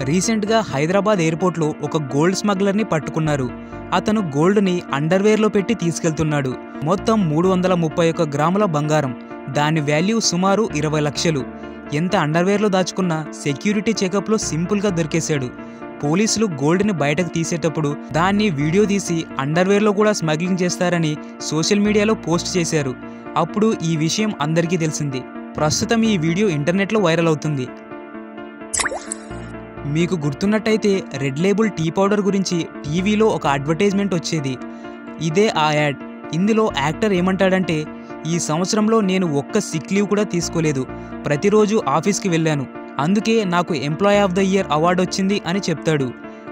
రీసెంట్గా హైదరాబాద్ ఎయిర్పోర్ట్లో ఒక గోల్డ్ స్మగ్లర్ని పట్టుకున్నారు. అతను గోల్డ్ని అండర్వేర్లో పెట్టి తీసుకెళ్తున్నాడు. మొత్తం మూడు వందల ముప్పై ఒక్క గ్రాముల బంగారం. దాని వాల్యూ సుమారు ఇరవై లక్షలు. ఎంత అండర్వేర్లో దాచుకున్నా సెక్యూరిటీ చెకప్లో సింపుల్గా దొరికేశాడు. పోలీసులు గోల్డ్ని బయటకు తీసేటప్పుడు దాన్ని వీడియో తీసి అండర్వేర్లో కూడా స్మగ్లింగ్ చేస్తారని సోషల్ మీడియాలో పోస్ట్ చేశారు. అప్పుడు ఈ విషయం అందరికీ తెలిసింది. ప్రస్తుతం ఈ వీడియో ఇంటర్నెట్లో వైరల్ అవుతుంది. మీకు గుర్తున్నట్టయితే రెడ్ లేబుల్ టీ పౌడర్ గురించి టీవీలో ఒక అడ్వర్టైజ్మెంట్ వచ్చేది. ఇదే ఆ యాడ్. ఇందులో యాక్టర్ ఏమంటాడంటే ఈ సంవత్సరంలో నేను ఒక్క సిక్ లీవ్ కూడా తీసుకోలేదు. ప్రతిరోజు ఆఫీస్కి వెళ్ళాను. అందుకే నాకు employee of the year award వచ్చింది అని చెప్తాడు.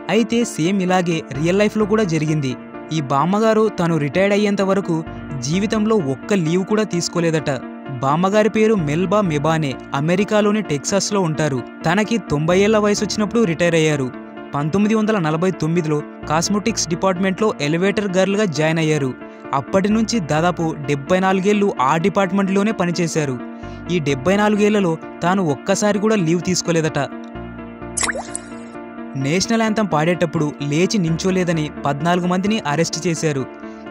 అయితే సేమ్ ఇలాగే రియల్ లైఫ్లో కూడా జరిగింది. ఈ బామ్మగారు తను రిటైర్డ్ అయ్యేంత వరకు జీవితంలో ఒక్క లీవ్ కూడా తీసుకోలేదట. బామ్మగారి పేరు మెల్బా మెబానే. అమెరికాలోని టెక్సాస్లో ఉంటారు. తనకి తొంభై ఏళ్ళ వయసు వచ్చినప్పుడు రిటైర్ అయ్యారు. పంతొమ్మిది వందల నలభై తొమ్మిదిలో కాస్మెటిక్స్ డిపార్ట్మెంట్లో ఎలివేటర్ గర్ల్గా జాయిన్ అయ్యారు. అప్పటి నుంచి దాదాపు డెబ్బై నాలుగేళ్ళు ఆ డిపార్ట్మెంట్లోనే పనిచేశారు. ఈ డెబ్బై నాలుగేళ్ళలో తాను ఒక్కసారి కూడా లీవ్ తీసుకోలేదట. నేషనల్ యాంతం పాడేటప్పుడు లేచి నించోలేదని పద్నాలుగు మందిని అరెస్ట్ చేశారు.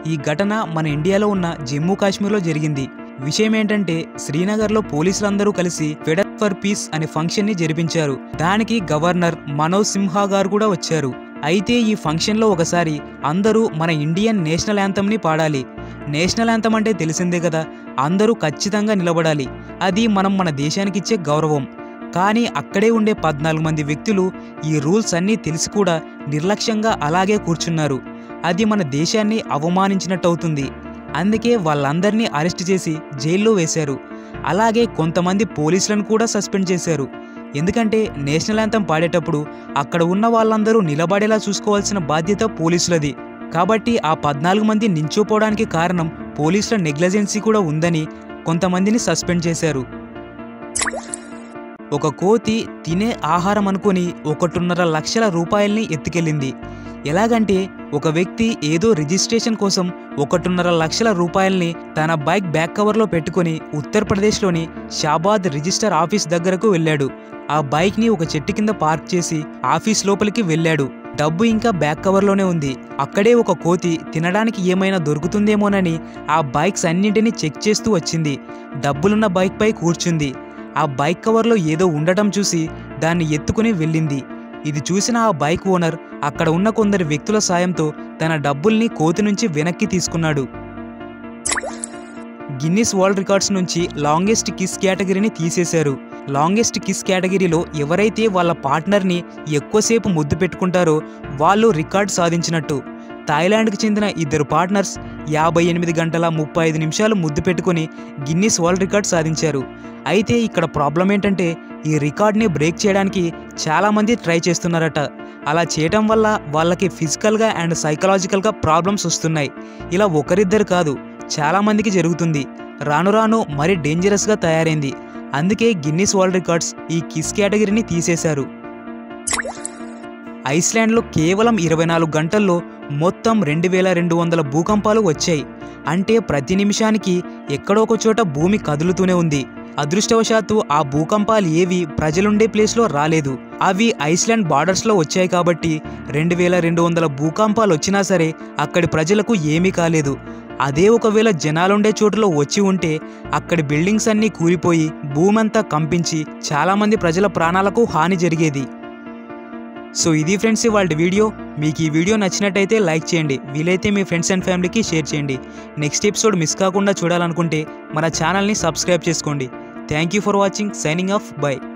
ఈ ఘటన మన ఇండియాలో ఉన్న జమ్మూ కాశ్మీర్లో జరిగింది. విషయం ఏంటంటే శ్రీనగర్లో పోలీసులందరూ కలిసి ఫెడర్ ఫర్ పీస్ అనే ఫంక్షన్ని జరిపించారు. దానికి గవర్నర్ మనోజ్ సిన్హా గారు కూడా వచ్చారు. అయితే ఈ ఫంక్షన్లో ఒకసారి అందరూ మన ఇండియన్ నేషనల్ యాంథమ్ని పాడాలి. నేషనల్ యాంథమ్ అంటే తెలిసిందే కదా అందరూ ఖచ్చితంగా నిలబడాలి. అది మనం మన దేశానికి ఇచ్చే గౌరవం. కానీ అక్కడే ఉండే పద్నాలుగు మంది వ్యక్తులు ఈ రూల్స్ అన్నీ తెలిసి కూడా నిర్లక్ష్యంగా అలాగే కూర్చున్నారు. అది మన దేశాన్ని అవమానించినట్టు అవుతుంది అందుకే వాళ్ళందరినీ అరెస్ట్ చేసి జైల్లో వేశారు. అలాగే కొంతమంది పోలీసులను కూడా సస్పెండ్ చేశారు. ఎందుకంటే నేషనల్ యాంతం పాడేటప్పుడు అక్కడ ఉన్న వాళ్ళందరూ నిలబడేలా చూసుకోవాల్సిన బాధ్యత పోలీసులది. కాబట్టి ఆ పద్నాలుగు మంది నించోపోవడానికి కారణం పోలీసుల నెగ్లజెన్సీ కూడా ఉందని కొంతమందిని సస్పెండ్ చేశారు. ఒక కోతి తినే ఆహారం అనుకుని ఒకటిన్నర లక్షల రూపాయల్ని ఎత్తుకెళ్ళింది. ఎలాగంటే ఒక వ్యక్తి ఏదో రిజిస్ట్రేషన్ కోసం ఒకటిన్నర లక్షల రూపాయల్ని తన బైక్ బ్యాక్ కవర్లో పెట్టుకుని ఉత్తరప్రదేశ్లోని షాబాద్ రిజిస్టర్ ఆఫీస్ దగ్గరకు వెళ్ళాడు. ఆ బైక్ని ఒక చెట్టు కింద పార్క్ చేసి ఆఫీస్ లోపలికి వెళ్ళాడు. డబ్బు ఇంకా బ్యాక్ కవర్లోనే ఉంది. అక్కడే ఒక కోతి తినడానికి ఏమైనా దొరుకుతుందేమోనని ఆ బైక్స్ అన్నింటినీ చెక్ చేస్తూ వచ్చింది. డబ్బులున్న బైక్పై కూర్చుంది. ఆ బైక్ కవర్లో ఏదో ఉండటం చూసి దాన్ని ఎత్తుకుని వెళ్ళింది. ఇది చూసిన ఆ బైక్ ఓనర్ అక్కడ ఉన్న కొందరు వ్యక్తుల సాయంతో తన డబ్బుల్ని కోతి నుంచి వెనక్కి తీసుకున్నాడు. గిన్నిస్ వరల్డ్ రికార్డ్స్ నుంచి లాంగెస్ట్ కిస్ కేటగిరీని తీసేశారు. లాంగెస్ట్ కిస్ కేటగిరీలో ఎవరైతే వాళ్ళ పార్ట్నర్ని ఎక్కువసేపు ముద్దు పెట్టుకుంటారో వాళ్ళు రికార్డ్ సాధించినట్టు. థాయిలాండ్కి చెందిన ఇద్దరు పార్ట్నర్స్ యాభై ఎనిమిది గంటల ముప్పై ఐదు నిమిషాలు ముద్దు పెట్టుకుని గిన్నిస్ వరల్డ్ రికార్డ్ సాధించారు. అయితే ఇక్కడ ప్రాబ్లం ఏంటంటే ఈ రికార్డ్ని బ్రేక్ చేయడానికి చాలామంది ట్రై చేస్తున్నారట. అలా చేయటం వల్ల వాళ్ళకి ఫిజికల్గా అండ్ సైకలాజికల్గా ప్రాబ్లమ్స్ వస్తున్నాయి. ఇలా ఒకరిద్దరు కాదు చాలామందికి జరుగుతుంది. రాను రాను మరీ డేంజరస్గా తయారైంది. అందుకే గిన్నిస్ వరల్డ్ రికార్డ్స్ ఈ కిస్ కేటగిరీని తీసేశారు. ఐస్లాండ్లో కేవలం ఇరవై నాలుగు గంటల్లో మొత్తం రెండు వేల రెండు వందల భూకంపాలు వచ్చాయి. అంటే ప్రతి నిమిషానికి ఎక్కడో ఒక చోట భూమి కదులుతూనే ఉంది. అదృష్టవశాత్తు ఆ భూకంపాలు ఏవి ప్రజలుండే ప్లేస్లో రాలేదు. అవి ఐస్లాండ్ బార్డర్స్లో వచ్చాయి కాబట్టి రెండు వేల రెండు వందల భూకంపాలు వచ్చినా సరే అక్కడి ప్రజలకు ఏమీ కాలేదు. అదే ఒకవేళ జనాలుండే చోటులో వచ్చి ఉంటే అక్కడి బిల్డింగ్స్ అన్నీ కూలిపోయి భూమంతా కంపించి చాలామంది ప్రజల ప్రాణాలకు హాని జరిగేది. సో ఇది ఫ్రెండ్స్ వాళ్ళ వీడియో. మీకు ఈ వీడియో నచ్చినట్టయితే లైక్ చేయండి. వీలైతే మీ ఫ్రెండ్స్ అండ్ ఫ్యామిలీకి షేర్ చేయండి. నెక్స్ట్ ఎపిసోడ్ మిస్ కాకుండా చూడాలనుకుంటే మన ఛానల్ని సబ్స్క్రైబ్ చేసుకోండి. Thank you for watching. Signing off. Bye.